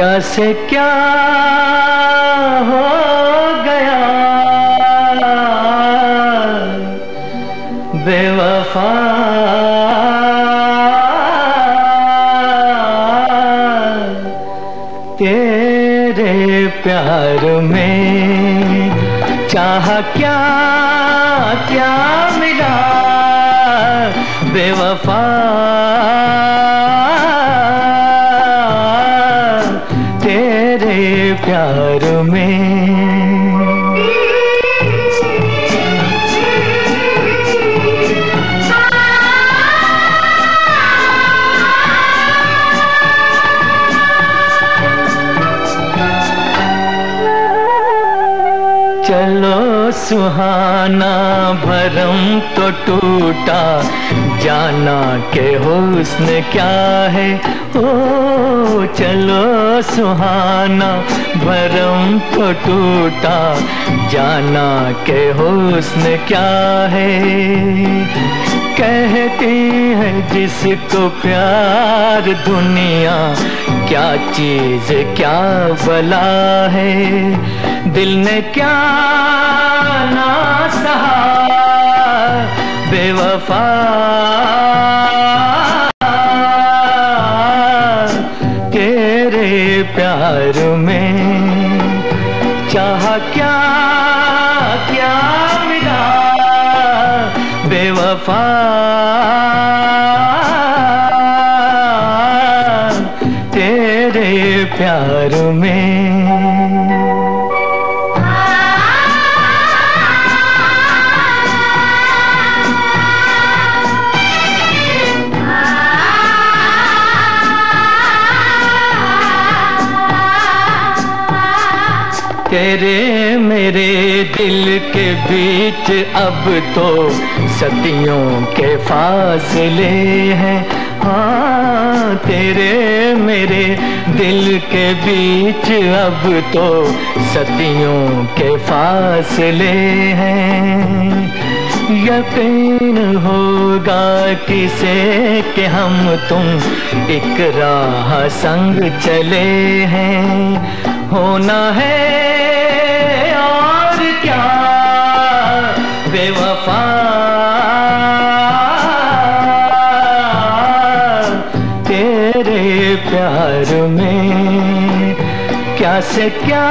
क्या से क्या हो गया? बेवफा। तेरे प्यार में चाह क्या क्या मिला? बेवफा। प्यार में। चलो सुहाना भरम तो टूटा। जाना के हुस्न क्या है? ओ, चलो सुहाना भरम तो टूटा। जाना के हुस्न क्या है? कहती है, जिसको प्यार दुनिया, क्या चीज़, क्या बला है? दिल ने क्या ना सहा? बेवफा तेरे प्यार में चाह क्या बेवफा तेरे प्यार में तेरे मेरे दिल के बीच अब तो सदियों के फासले हैं। हाँ तेरे मेरे दिल के बीच अब तो सदियों के फासले हैं। यकीन होगा किसे कि हम तुम एक राह संग चले हैं। होना है और क्या? बेवफा। तेरे प्यार में क्या से क्या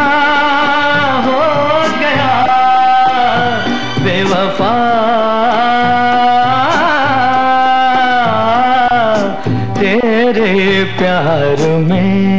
हो गया? बेवफा। तेरे प्यार में